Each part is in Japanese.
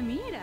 Mira.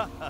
Ha ha!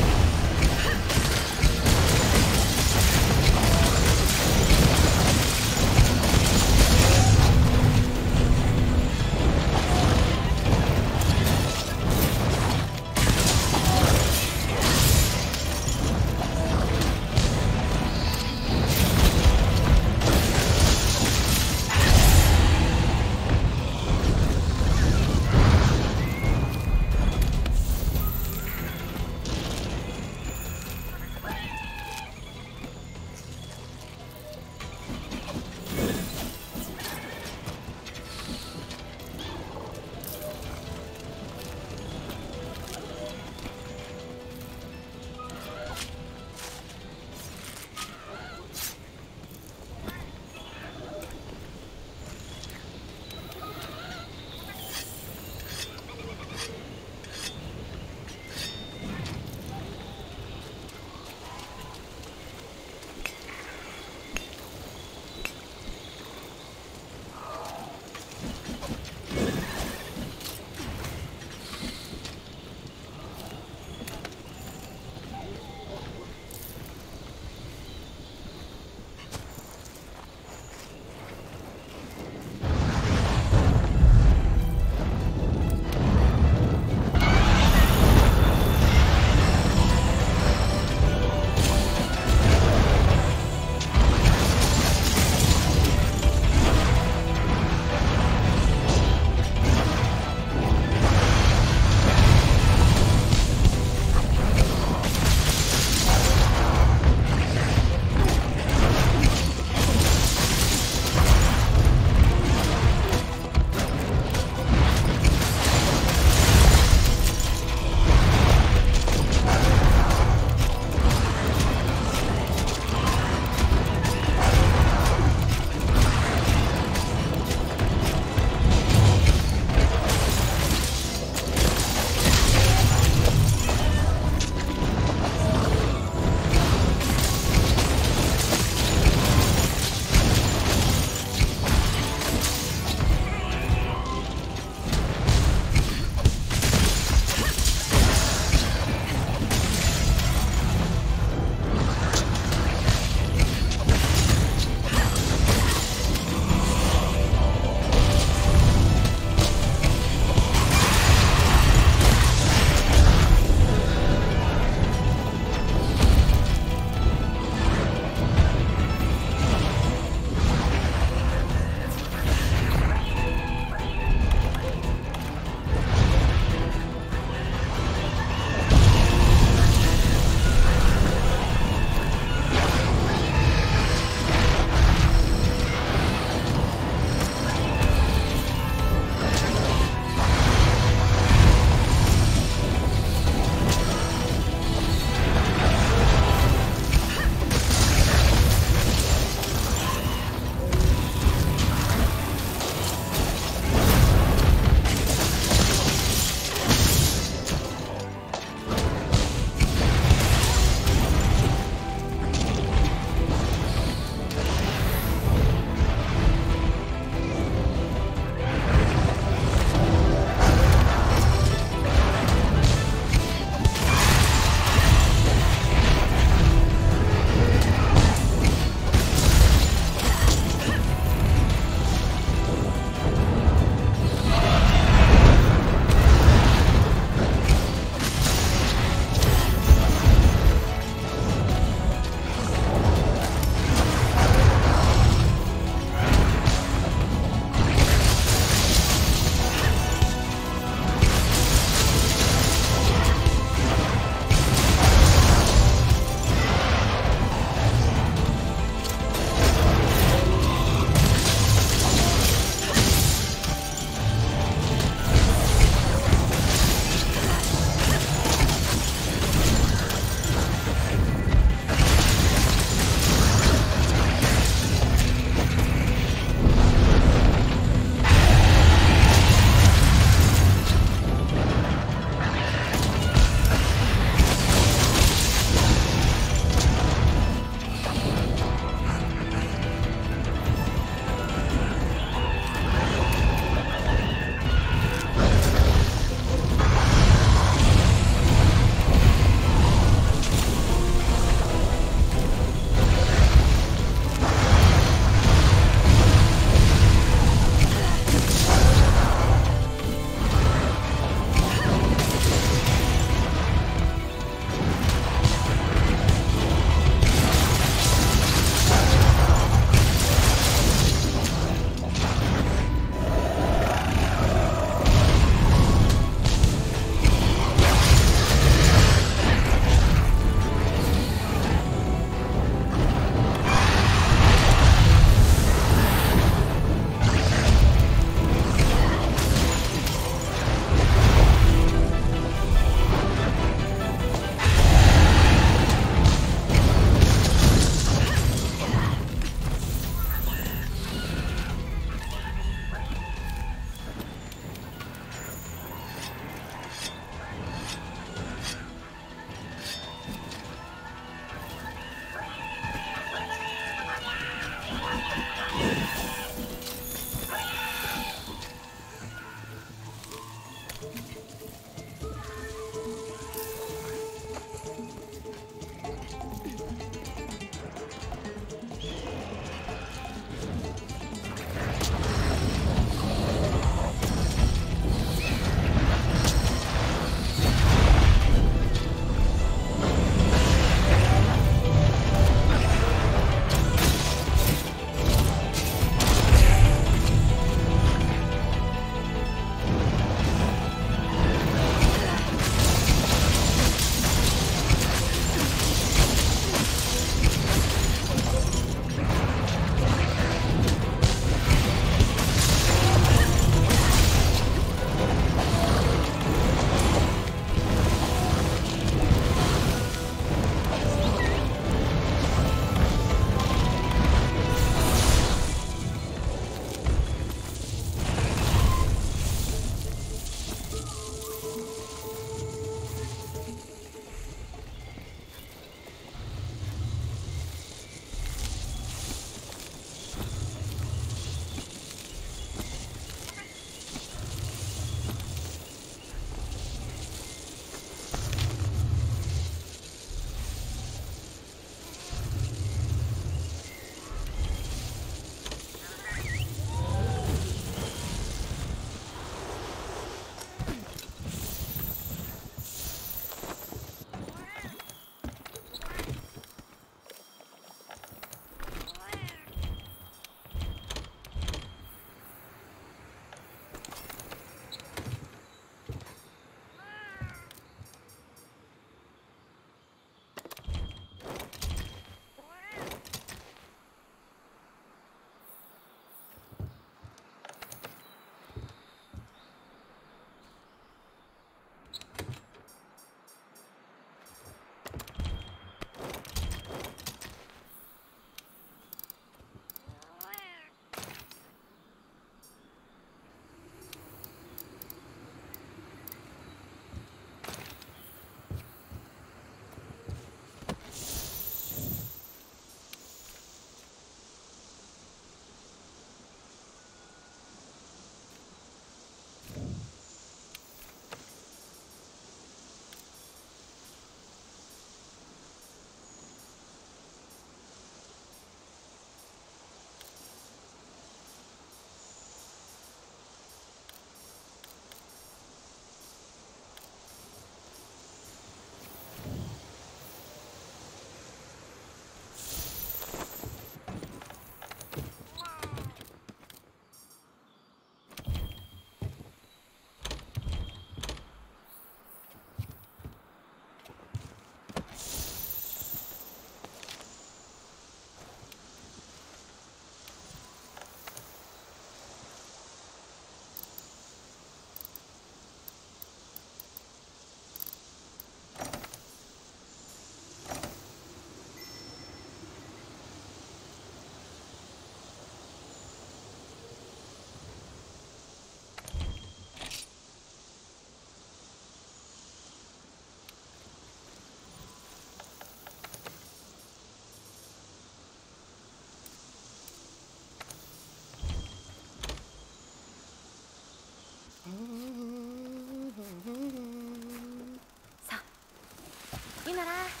きな。ら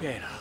Pero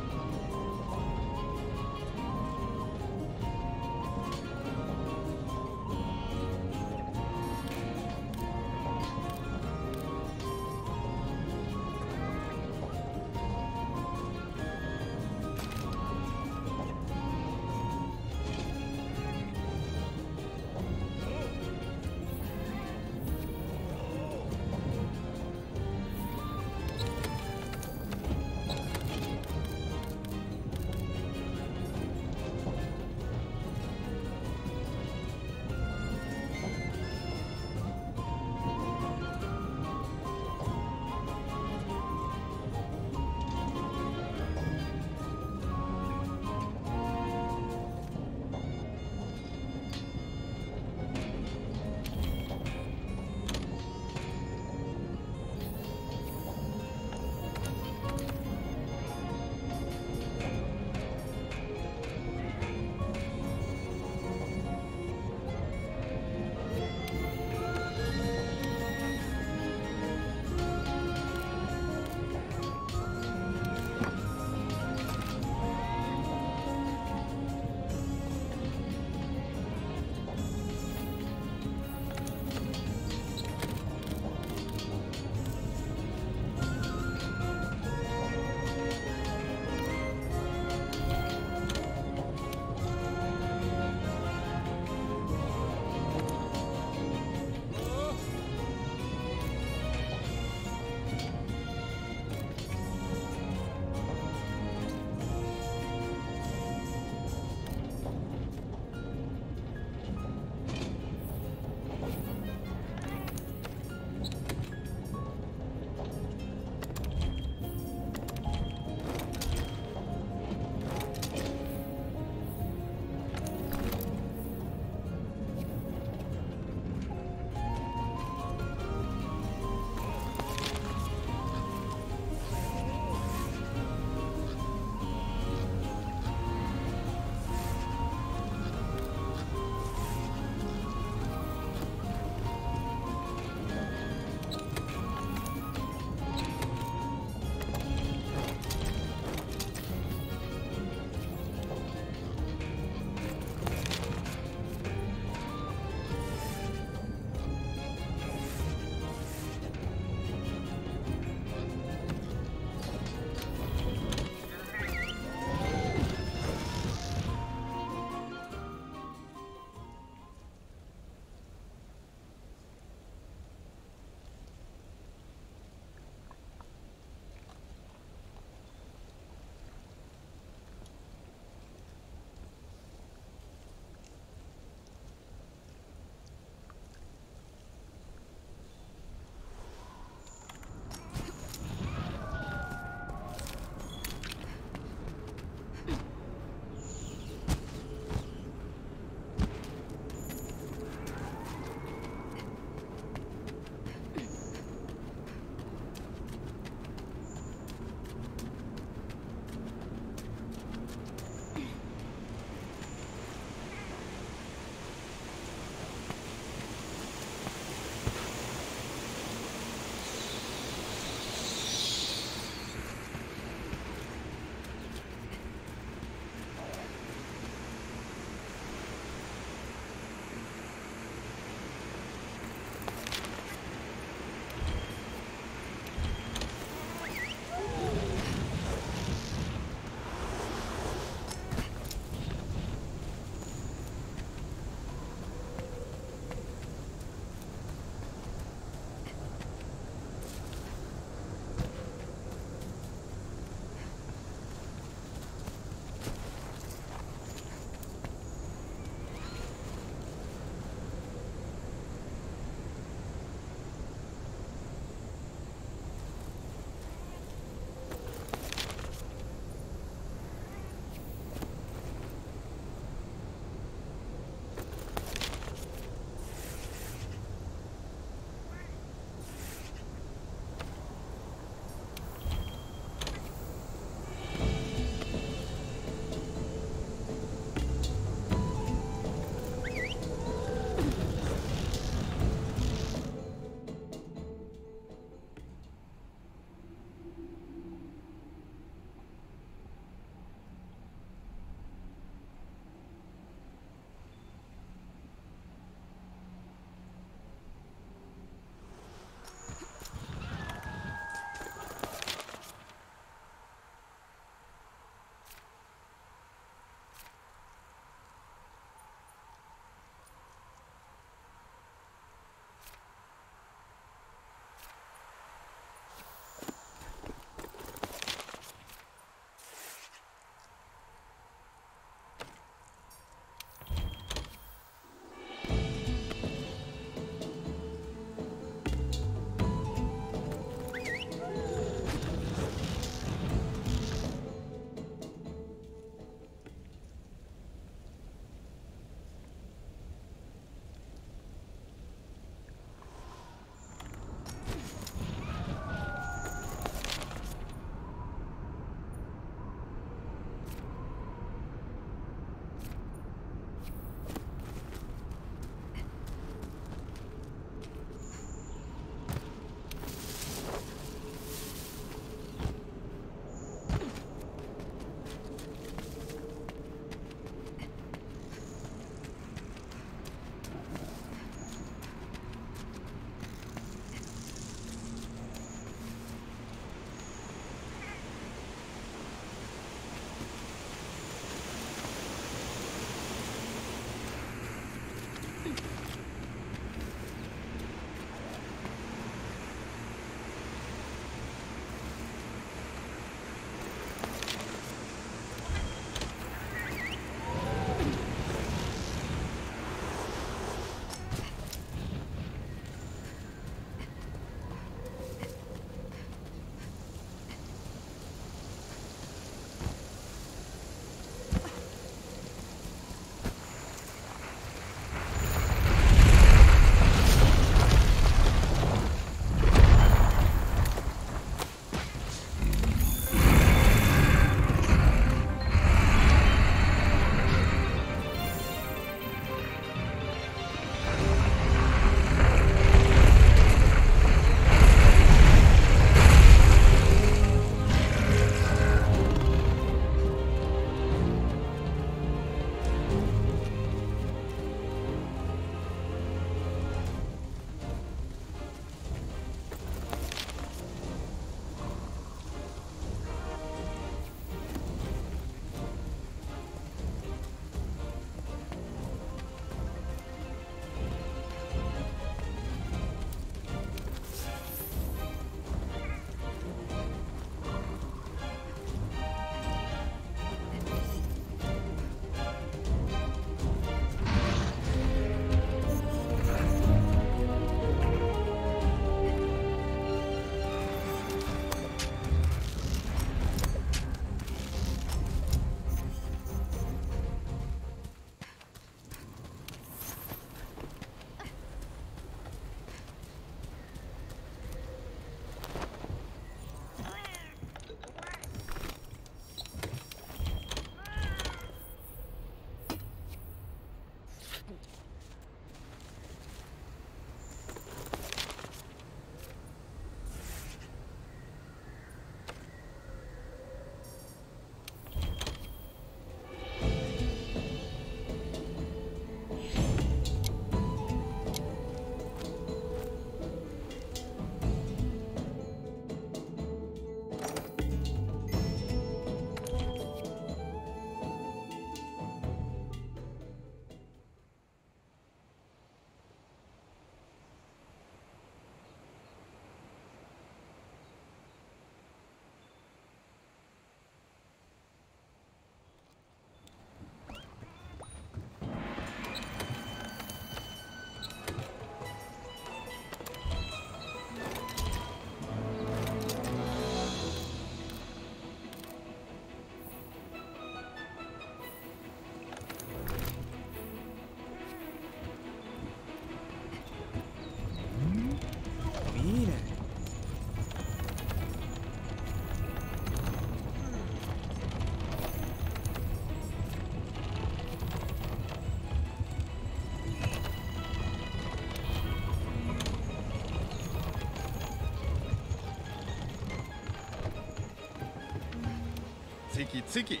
力月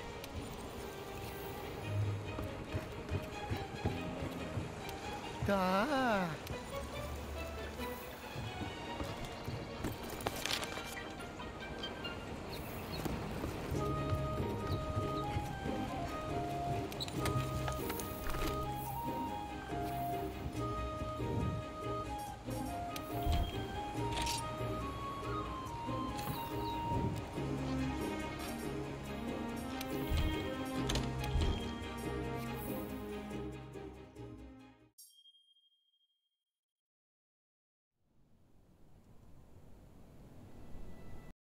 だ